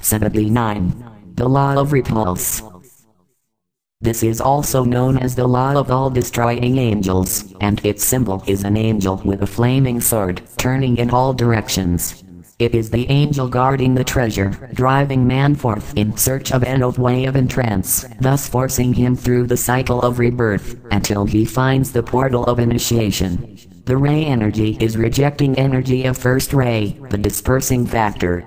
79. The law of repulse. This is also known as the law of all destroying angels, and its symbol is an angel with a flaming sword, turning in all directions. It is the angel guarding the treasure, driving man forth in search of an old way of entrance, thus forcing him through the cycle of rebirth, until he finds the portal of initiation. The ray energy is rejecting energy of first ray, the dispersing factor,